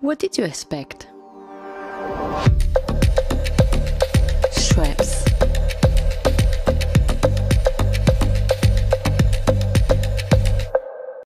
What did you expect?